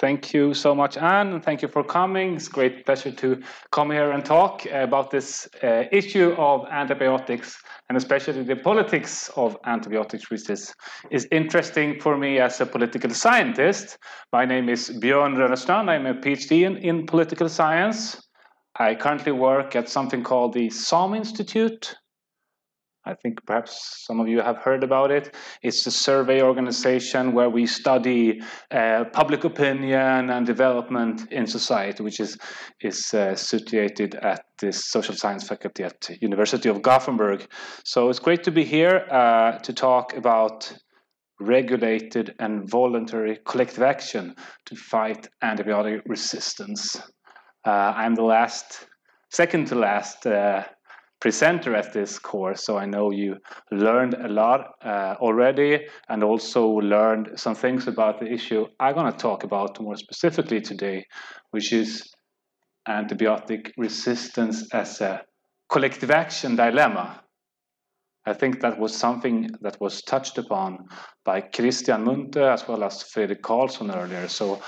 Thank you so much, Anne, and thank you for coming. It's a great pleasure to come here and talk about this uh, issue of antibiotics and especially the politics of antibiotics resistance is interesting for me as a political scientist. My name is Björn Rönnerstrand. I'm a PhD in, in political science. I currently work at something called the SOM Institute, I think perhaps some of you have heard about it. It's a survey organization where we study uh, public opinion and development in society, which is is uh, situated at the social science faculty at University of Gothenburg. So it's great to be here uh, to talk about regulated and voluntary collective action to fight antibiotic resistance. Uh, I'm the last, second to last uh, presenter at this course, so I know you learned a lot uh, already and also learned some things about the issue I'm going to talk about more specifically today, which is antibiotic resistance as a collective action dilemma. I think that was something that was touched upon by Christian Munthe as well as Fredrik Karlsson earlier. So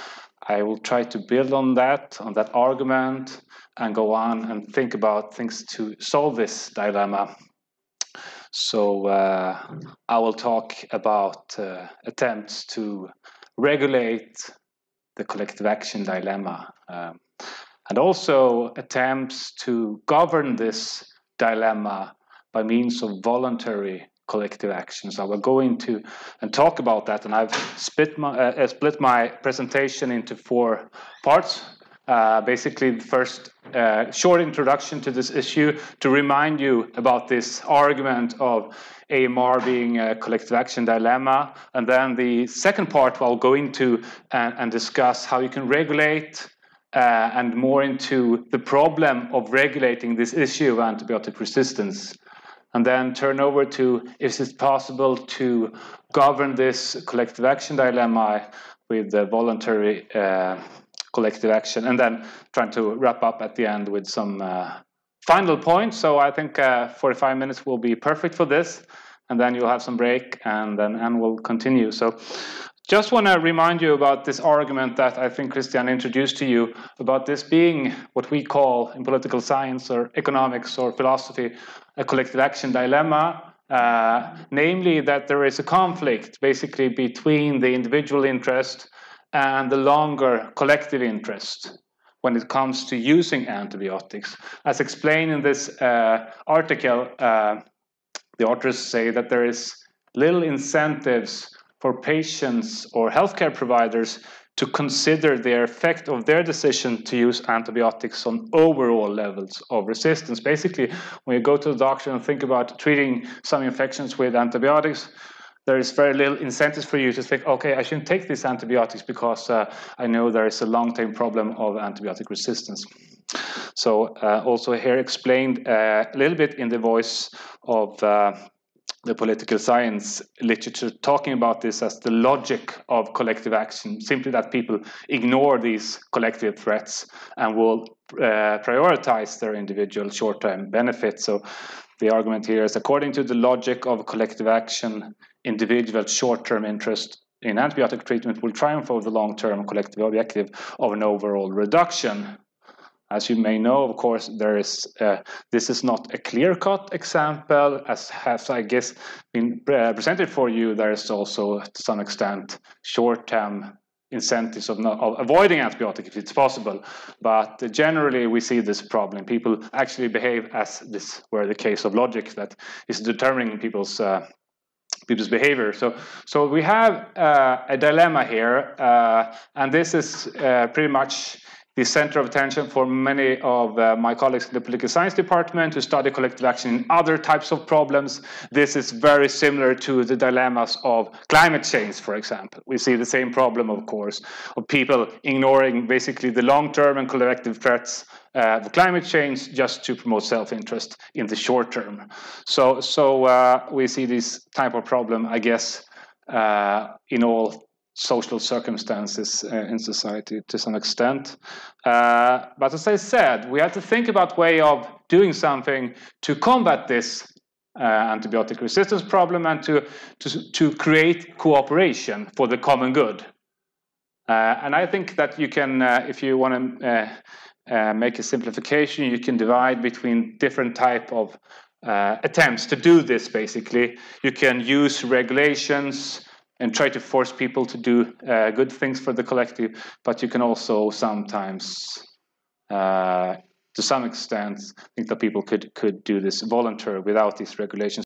I will try to build on that, on that argument, and go on and think about things to solve this dilemma. So uh, I will talk about uh, attempts to regulate the collective action dilemma um, and also attempts to govern this dilemma by means of voluntary collective actions. I will go into and talk about that, and I've split my, uh, split my presentation into four parts. Uh, basically, the first uh, short introduction to this issue to remind you about this argument of AMR being a collective action dilemma. And then the second part, I'll go into and, and discuss how you can regulate uh, and more into the problem of regulating this issue of antibiotic resistance. And then turn over to is it possible to govern this collective action dilemma with the voluntary uh, collective action, and then trying to wrap up at the end with some uh, final points. So I think uh, 45 minutes will be perfect for this, and then you'll have some break, and then will continue. So just want to remind you about this argument that I think Christian introduced to you about this being what we call in political science or economics or philosophy a collective action dilemma. Uh, namely, that there is a conflict basically between the individual interest and the longer collective interest when it comes to using antibiotics. As explained in this uh, article, uh, the authors say that there is little incentives for patients or healthcare providers to consider the effect of their decision to use antibiotics on overall levels of resistance. Basically, when you go to the doctor and think about treating some infections with antibiotics, there is very little incentives for you to think, okay, I shouldn't take these antibiotics because uh, I know there is a long-term problem of antibiotic resistance. So uh, also here explained uh, a little bit in the voice of uh, the political science literature talking about this as the logic of collective action, simply that people ignore these collective threats and will uh, prioritize their individual short-term benefits. So the argument here is according to the logic of collective action, individual short-term interest in antibiotic treatment will triumph over the long-term collective objective of an overall reduction. As you may know, of course, there is uh, this is not a clear-cut example, as has, I guess, been uh, presented for you. There is also, to some extent, short-term incentives of, not, of avoiding antibiotic if it's possible. But generally, we see this problem. People actually behave as this were the case of logic that is determining people's uh, people's behavior. So, so we have uh, a dilemma here, uh, and this is uh, pretty much the center of attention for many of uh, my colleagues in the political science department who study collective action in other types of problems. This is very similar to the dilemmas of climate change, for example. We see the same problem, of course, of people ignoring basically the long-term and collective threats uh, of climate change just to promote self-interest in the short term. So, so uh, we see this type of problem, I guess, uh, in all social circumstances uh, in society to some extent. Uh, but as I said, we have to think about way of doing something to combat this uh, antibiotic resistance problem and to, to, to create cooperation for the common good. Uh, and I think that you can, uh, if you want to uh, make a simplification, you can divide between different type of attempts to do this. Basically, you can use regulations and try to force people to do uh, good things for the collective, but you can also sometimes uh, to some extent, think that people could could do this voluntarily without these regulations.